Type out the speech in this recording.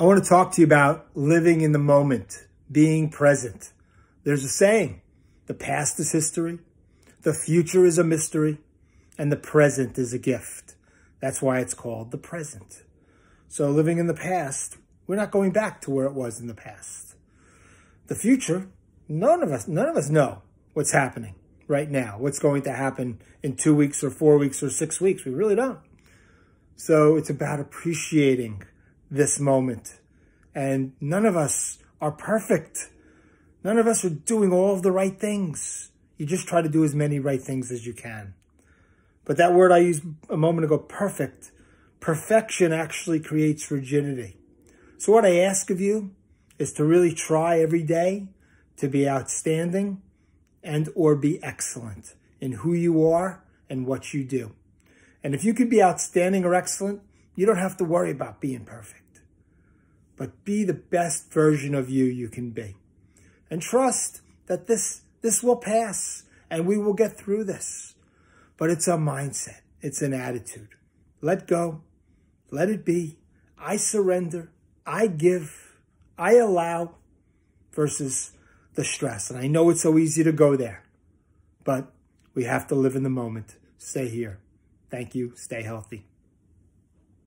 I want to talk to you about living in the moment, being present. There's a saying, the past is history, the future is a mystery, and the present is a gift. That's why it's called the present. So living in the past, we're not going back to where it was in the past. The future, none of us, none of us know what's happening right now, what's going to happen in two weeks or four weeks or six weeks. We really don't. So it's about appreciating this moment. And none of us are perfect. None of us are doing all of the right things. You just try to do as many right things as you can. But that word I used a moment ago, perfect, perfection actually creates rigidity. So what I ask of you is to really try every day to be outstanding and or be excellent in who you are and what you do. And if you could be outstanding or excellent, you don't have to worry about being perfect. But be the best version of you you can be. And trust that this, this will pass and we will get through this. But it's a mindset. It's an attitude. Let go. Let it be. I surrender. I give. I allow versus the stress. And I know it's so easy to go there, but we have to live in the moment. Stay here. Thank you. Stay healthy.